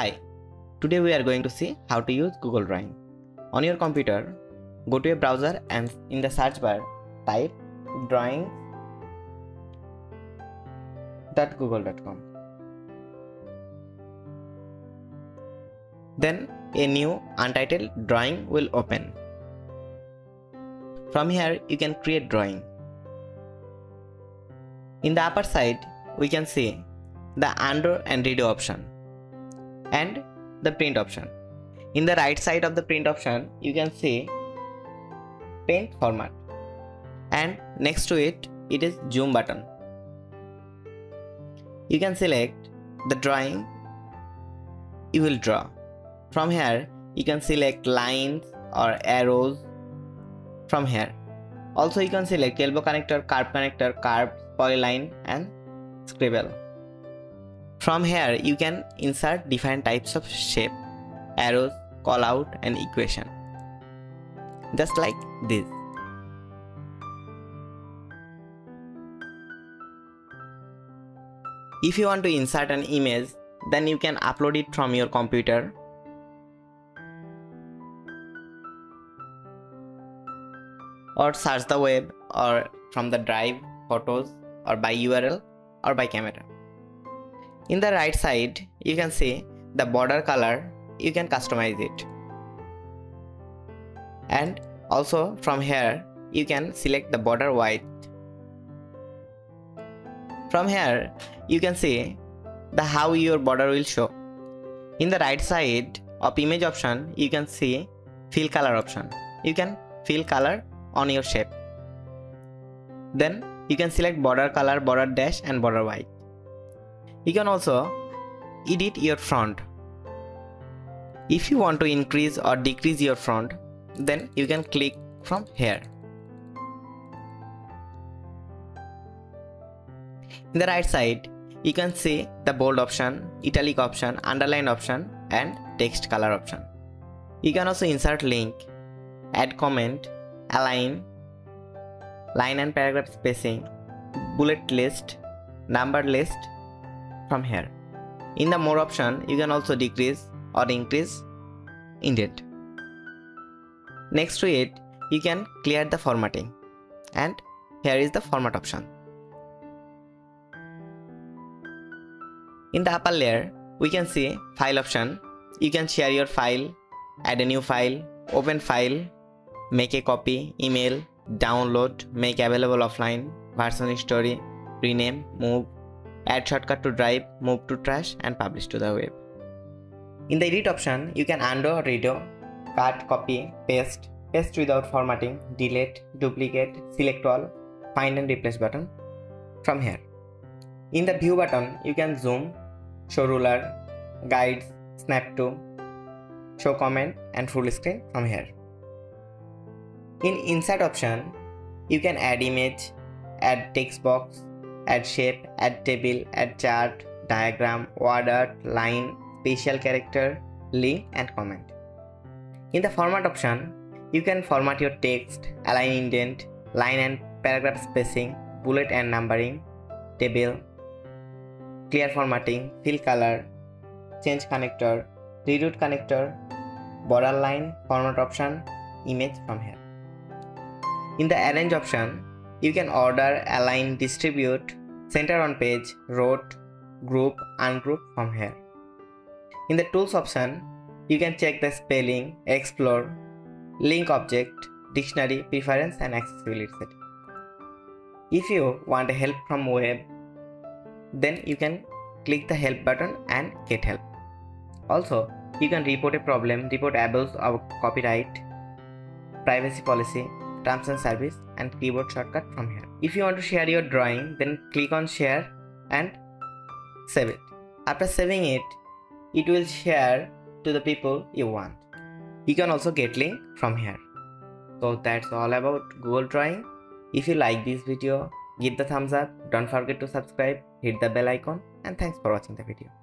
Hi, today we are going to see how to use Google Drawing. On your computer, go to a browser and in the search bar type drawing.google.com. Then a new untitled drawing will open. From here you can create drawing. In the upper side we can see the undo and redo option and the print option. In the right side of the print option, you can see paint format and next to it, it is zoom button. You can select the drawing you will draw. From here, you can select lines or arrows from here. Also, you can select elbow connector, curve connector, curve, polyline and scribble. From here, you can insert different types of shape, arrows, call out and equation. Just like this. If you want to insert an image, then you can upload it from your computer. Or search the web or from the drive, photos or by URL or by camera. In the right side, you can see the border color, you can customize it. And also from here, you can select the border white. From here, you can see the how your border will show. In the right side of image option, you can see fill color option. You can fill color on your shape. Then you can select border color, border dash and border white. You can also edit your font. If you want to increase or decrease your font, then you can click from here. In the right side, you can see the bold option, italic option, underline option and text color option. You can also insert link, add comment, align, line and paragraph spacing, bullet list, number list, from here. In the more option, you can also decrease or increase indent. Next to it, you can clear the formatting and here is the format option. In the upper layer, we can see file option. You can share your file, add a new file, open file, make a copy, email, download, make available offline, version history, rename, move, add shortcut to drive, move to trash and publish to the web. In the edit option, you can undo redo, cut, copy, paste, paste without formatting, delete, duplicate, select all, find and replace button from here. In the view button, you can zoom, show ruler, guides, snap to, show comment and full screen from here. In insert option, you can add image, add text box, add shape, add table, add chart, diagram, word art, line, special character, link and comment. In the format option, you can format your text, align indent, line and paragraph spacing, bullet and numbering, table, clear formatting, fill color, change connector, reroute connector, border line, format option, image from here. In the arrange option, you can order, align, distribute, center on page, route, group, ungroup from here. In the tools option, you can check the spelling, explore, link object, dictionary, preference and accessibility setting. If you want help from web, then you can click the help button and get help. Also, you can report a problem, report abuse of copyright, privacy policy, terms and service and keyboard shortcut from here. If you want to share your drawing then click on share and save it. After saving it, it will share to the people you want. You can also get link from here. So that's all about Google Drawing. If you like this video, give the thumbs up, don't forget to subscribe, hit the bell icon and thanks for watching the video.